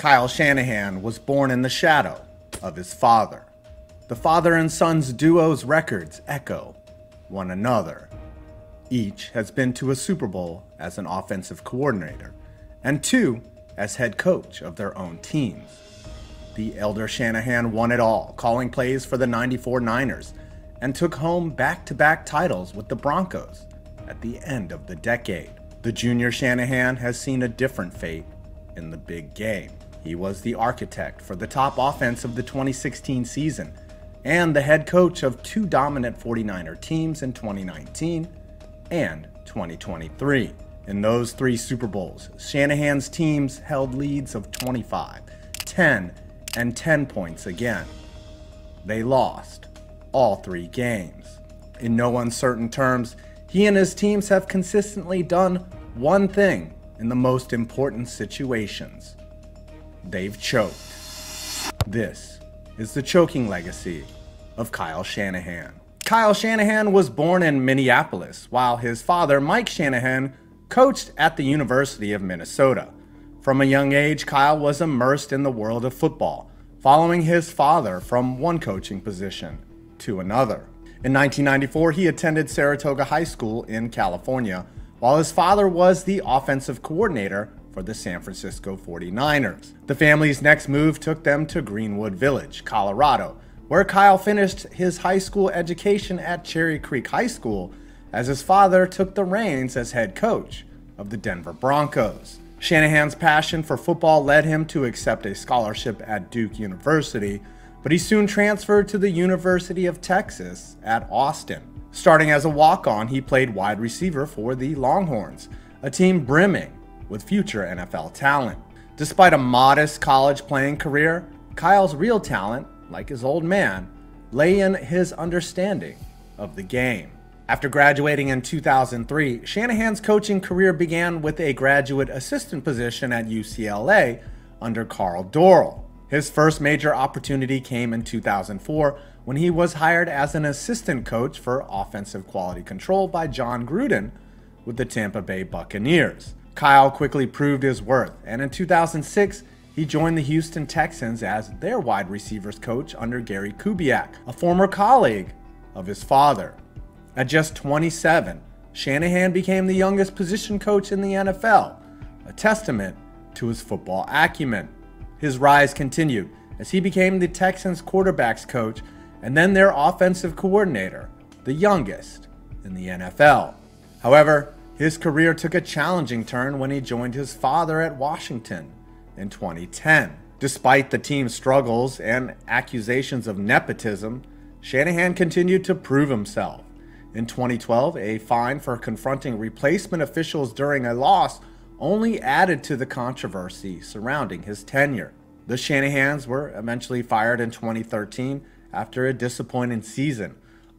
Kyle Shanahan was born in the shadow of his father. The father and son's duo's records echo one another. Each has been to a Super Bowl as an offensive coordinator, and two as head coach of their own teams. The elder Shanahan won it all, calling plays for the 94 Niners, and took home back to back titles with the Broncos at the end of the decade. The junior Shanahan has seen a different fate in the big game. He was the architect for the top offense of the 2016 season and the head coach of two dominant 49er teams in 2019 and 2023. In those three Super Bowls, Shanahan's teams held leads of 25, 10, and 10 points again. They lost all three games. In no uncertain terms, he and his teams have consistently done one thing in the most important situations they've choked. This is the choking legacy of Kyle Shanahan. Kyle Shanahan was born in Minneapolis, while his father, Mike Shanahan, coached at the University of Minnesota. From a young age, Kyle was immersed in the world of football, following his father from one coaching position to another. In 1994, he attended Saratoga High School in California, while his father was the offensive coordinator for the San Francisco 49ers. The family's next move took them to Greenwood Village, Colorado, where Kyle finished his high school education at Cherry Creek High School as his father took the reins as head coach of the Denver Broncos. Shanahan's passion for football led him to accept a scholarship at Duke University, but he soon transferred to the University of Texas at Austin. Starting as a walk on, he played wide receiver for the Longhorns, a team brimming with future NFL talent. Despite a modest college playing career, Kyle's real talent, like his old man, lay in his understanding of the game. After graduating in 2003, Shanahan's coaching career began with a graduate assistant position at UCLA under Karl Dorrell. His first major opportunity came in 2004 when he was hired as an assistant coach for offensive quality control by Jon Gruden with the Tampa Bay Buccaneers. Kyle quickly proved his worth, and in 2006, he joined the Houston Texans as their wide receivers coach under Gary Kubiak, a former colleague of his father. At just 27, Shanahan became the youngest position coach in the NFL, a testament to his football acumen. His rise continued as he became the Texans quarterbacks coach and then their offensive coordinator, the youngest in the NFL. However, his career took a challenging turn when he joined his father at Washington in 2010. Despite the team's struggles and accusations of nepotism, Shanahan continued to prove himself. In 2012, a fine for confronting replacement officials during a loss only added to the controversy surrounding his tenure. The Shanahans were eventually fired in 2013 after a disappointing season,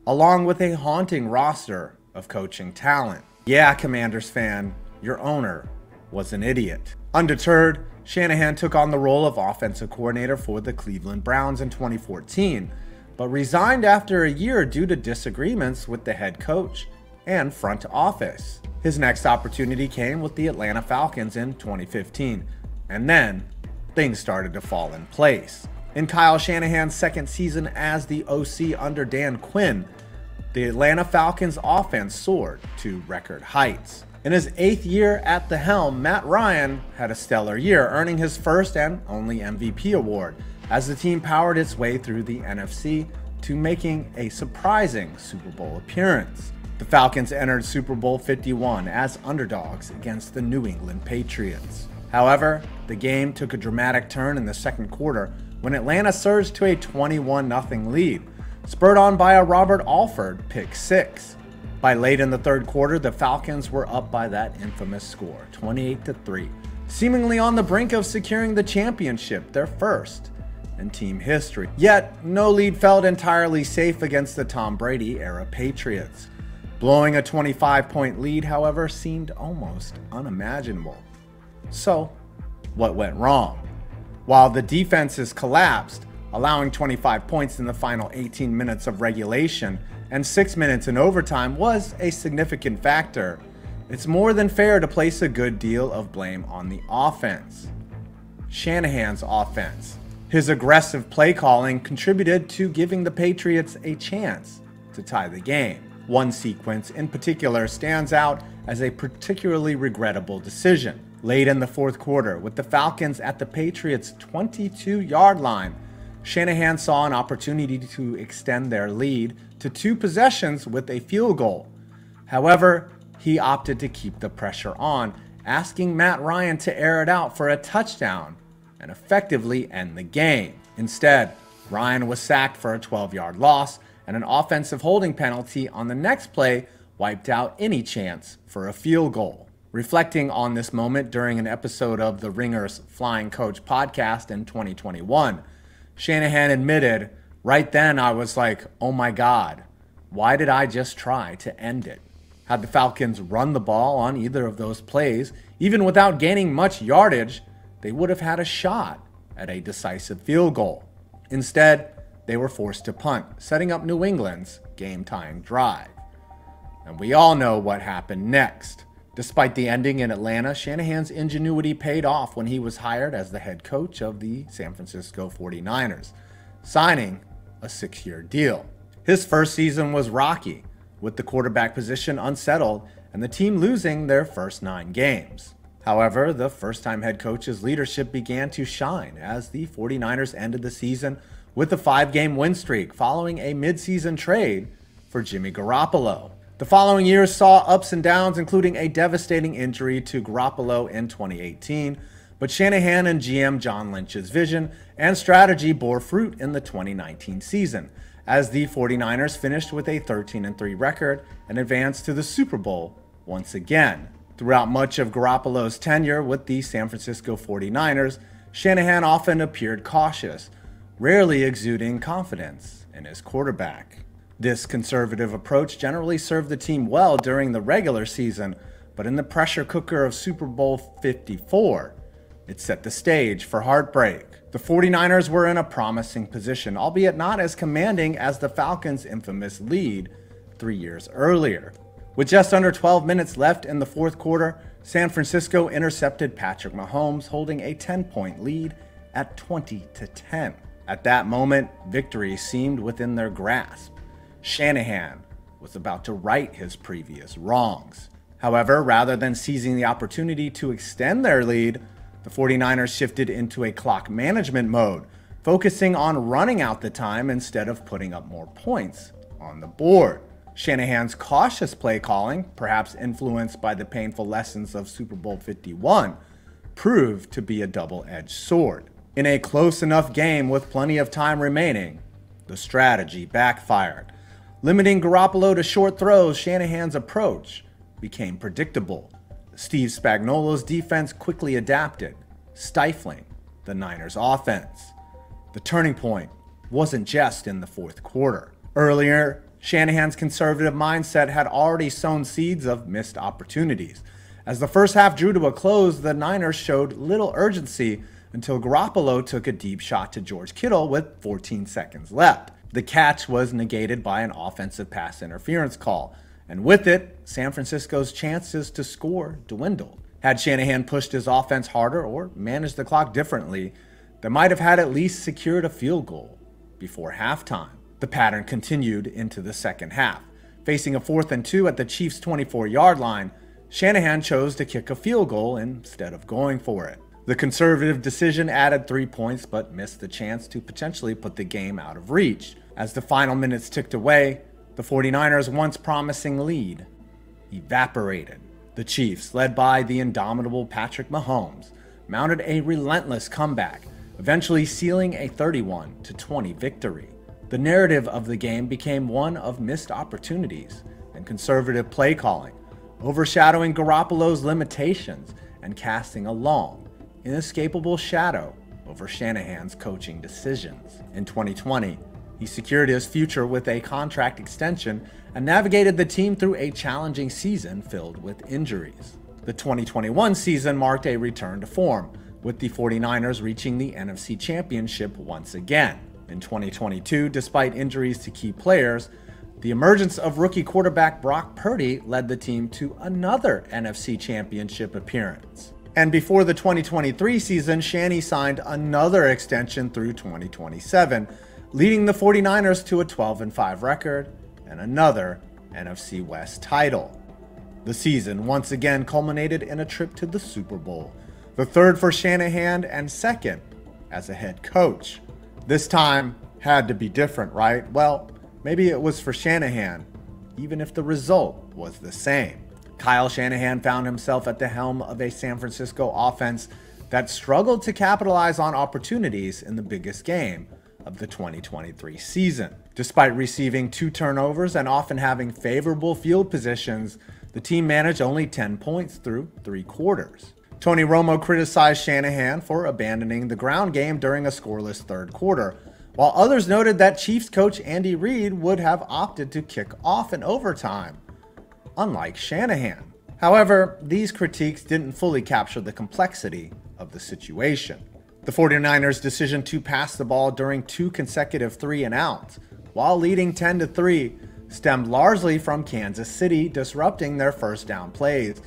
along with a haunting roster of coaching talent. Yeah, Commanders fan, your owner was an idiot. Undeterred, Shanahan took on the role of offensive coordinator for the Cleveland Browns in 2014, but resigned after a year due to disagreements with the head coach and front office. His next opportunity came with the Atlanta Falcons in 2015, and then things started to fall in place. In Kyle Shanahan's second season as the OC under Dan Quinn, the Atlanta Falcons offense soared to record heights. In his eighth year at the helm, Matt Ryan had a stellar year, earning his first and only MVP award as the team powered its way through the NFC to making a surprising Super Bowl appearance. The Falcons entered Super Bowl 51 as underdogs against the New England Patriots. However, the game took a dramatic turn in the second quarter when Atlanta surged to a 21 0 lead spurred on by a Robert Alford pick six. By late in the third quarter, the Falcons were up by that infamous score, 28 to 3, seemingly on the brink of securing the championship, their first in team history. Yet, no lead felt entirely safe against the Tom Brady era Patriots. Blowing a 25 point lead, however, seemed almost unimaginable. So, what went wrong? While the defenses collapsed, Allowing 25 points in the final 18 minutes of regulation and 6 minutes in overtime was a significant factor. It's more than fair to place a good deal of blame on the offense. Shanahan's offense. His aggressive play calling contributed to giving the Patriots a chance to tie the game. One sequence in particular stands out as a particularly regrettable decision. Late in the fourth quarter, with the Falcons at the Patriots' 22 yard line, Shanahan saw an opportunity to extend their lead to two possessions with a field goal. However, he opted to keep the pressure on, asking Matt Ryan to air it out for a touchdown and effectively end the game. Instead, Ryan was sacked for a 12 yard loss, and an offensive holding penalty on the next play wiped out any chance for a field goal. Reflecting on this moment during an episode of the Ringers Flying Coach podcast in 2021, Shanahan admitted, right then I was like, oh my God, why did I just try to end it? Had the Falcons run the ball on either of those plays, even without gaining much yardage, they would have had a shot at a decisive field goal. Instead, they were forced to punt, setting up New England's game tying drive. And we all know what happened next. Despite the ending in Atlanta, Shanahan's ingenuity paid off when he was hired as the head coach of the San Francisco 49ers, signing a six year deal. His first season was rocky, with the quarterback position unsettled and the team losing their first nine games. However, the first time head coach's leadership began to shine as the 49ers ended the season with a five game win streak following a midseason trade for Jimmy Garoppolo. The following years saw ups and downs, including a devastating injury to Garoppolo in 2018. But Shanahan and GM John Lynch's vision and strategy bore fruit in the 2019 season, as the 49ers finished with a 13 3 record and advanced to the Super Bowl once again. Throughout much of Garoppolo's tenure with the San Francisco 49ers, Shanahan often appeared cautious, rarely exuding confidence in his quarterback. This conservative approach generally served the team well during the regular season, but in the pressure cooker of Super Bowl 54, it set the stage for heartbreak. The 49ers were in a promising position, albeit not as commanding as the Falcons' infamous lead three years earlier. With just under 12 minutes left in the fourth quarter, San Francisco intercepted Patrick Mahomes, holding a 10 point lead at 20 to 10. At that moment, victory seemed within their grasp. Shanahan was about to right his previous wrongs. However, rather than seizing the opportunity to extend their lead, the 49ers shifted into a clock management mode, focusing on running out the time instead of putting up more points on the board. Shanahan's cautious play calling, perhaps influenced by the painful lessons of Super Bowl 51, proved to be a double edged sword. In a close enough game with plenty of time remaining, the strategy backfired. Limiting Garoppolo to short throws, Shanahan's approach became predictable. Steve Spagnuolo's defense quickly adapted, stifling the Niners' offense. The turning point wasn't just in the fourth quarter. Earlier, Shanahan's conservative mindset had already sown seeds of missed opportunities. As the first half drew to a close, the Niners showed little urgency until Garoppolo took a deep shot to George Kittle with 14 seconds left. The catch was negated by an offensive pass interference call, and with it, San Francisco's chances to score dwindled. Had Shanahan pushed his offense harder or managed the clock differently, they might have had at least secured a field goal before halftime. The pattern continued into the second half. Facing a fourth and two at the Chiefs' 24 yard line, Shanahan chose to kick a field goal instead of going for it. The conservative decision added three points but missed the chance to potentially put the game out of reach. As the final minutes ticked away, the 49ers' once promising lead evaporated. The Chiefs, led by the indomitable Patrick Mahomes, mounted a relentless comeback, eventually sealing a 31 20 victory. The narrative of the game became one of missed opportunities and conservative play calling, overshadowing Garoppolo's limitations and casting a long, inescapable shadow over Shanahan's coaching decisions. In 2020, he secured his future with a contract extension and navigated the team through a challenging season filled with injuries. The 2021 season marked a return to form, with the 49ers reaching the NFC Championship once again. In 2022, despite injuries to key players, the emergence of rookie quarterback Brock Purdy led the team to another NFC Championship appearance. And before the 2023 season, Shanny signed another extension through 2027, leading the 49ers to a 12 5 record and another NFC West title. The season once again culminated in a trip to the Super Bowl, the third for Shanahan and second as a head coach. This time had to be different, right? Well, maybe it was for Shanahan, even if the result was the same. Kyle Shanahan found himself at the helm of a San Francisco offense that struggled to capitalize on opportunities in the biggest game of the 2023 season. Despite receiving two turnovers and often having favorable field positions, the team managed only 10 points through three quarters. Tony Romo criticized Shanahan for abandoning the ground game during a scoreless third quarter, while others noted that Chiefs coach Andy Reid would have opted to kick off in overtime unlike Shanahan. However, these critiques didn't fully capture the complexity of the situation. The 49ers' decision to pass the ball during two consecutive three and outs, while leading 10 to 3, stemmed largely from Kansas City disrupting their first down plays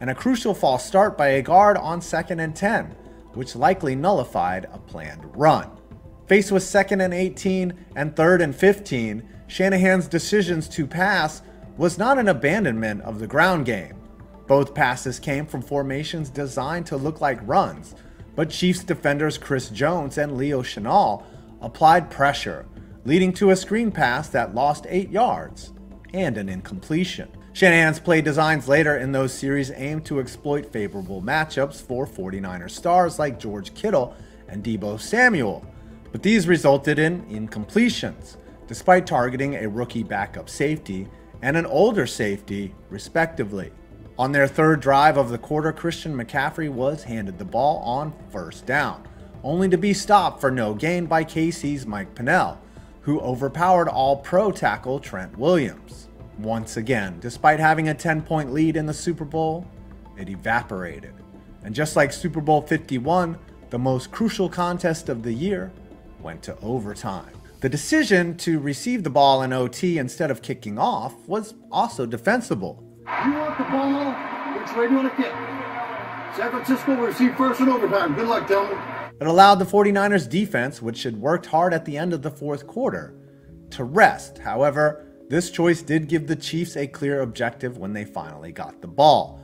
and a crucial false start by a guard on second and 10, which likely nullified a planned run. Faced with second and 18 and third and 15, Shanahan's decisions to pass was not an abandonment of the ground game. Both passes came from formations designed to look like runs, but Chiefs defenders Chris Jones and Leo Chenal applied pressure, leading to a screen pass that lost 8 yards and an incompletion. Shanahan's play designs later in those series aimed to exploit favorable matchups for 49er stars like George Kittle and Deebo Samuel, but these resulted in incompletions, despite targeting a rookie backup safety and an older safety, respectively. On their third drive of the quarter, Christian McCaffrey was handed the ball on first down, only to be stopped for no gain by KC's Mike Pennel, who overpowered all pro tackle Trent Williams. Once again, despite having a 10 point lead in the Super Bowl, it evaporated. And just like Super Bowl 51, the most crucial contest of the year went to overtime. The decision to receive the ball in OT instead of kicking off was also defensible. You want the ball? Do you want to kick? San Francisco will receive first in overtime. Good luck, gentlemen. It allowed the 49ers defense, which had worked hard at the end of the fourth quarter, to rest. However, this choice did give the Chiefs a clear objective when they finally got the ball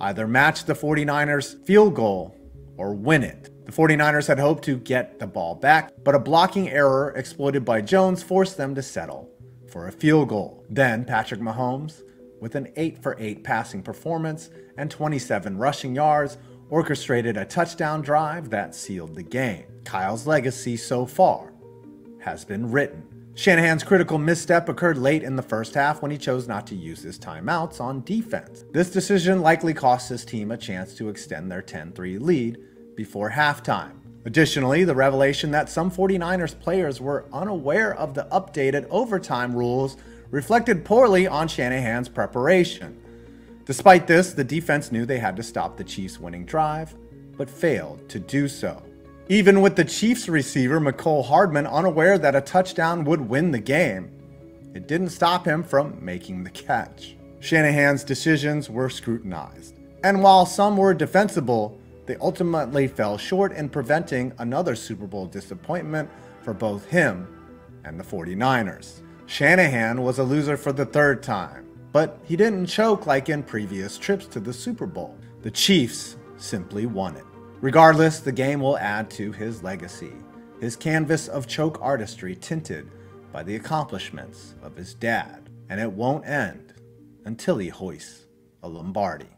either match the 49ers' field goal or win it. The 49ers had hoped to get the ball back, but a blocking error exploited by Jones forced them to settle for a field goal. Then Patrick Mahomes, with an 8 for 8 passing performance and 27 rushing yards, orchestrated a touchdown drive that sealed the game. Kyle's legacy so far has been written. Shanahan's critical misstep occurred late in the first half when he chose not to use his timeouts on defense. This decision likely cost his team a chance to extend their 10 3 lead before halftime. Additionally, the revelation that some 49ers players were unaware of the updated overtime rules reflected poorly on Shanahan's preparation. Despite this, the defense knew they had to stop the Chiefs' winning drive, but failed to do so. Even with the Chiefs receiver Mecole Hardman unaware that a touchdown would win the game, it didn't stop him from making the catch. Shanahan's decisions were scrutinized, and while some were defensible, they ultimately fell short in preventing another Super Bowl disappointment for both him and the 49ers. Shanahan was a loser for the third time, but he didn't choke like in previous trips to the Super Bowl. The Chiefs simply won it. Regardless, the game will add to his legacy, his canvas of choke artistry tinted by the accomplishments of his dad, and it won't end until he hoists a Lombardi.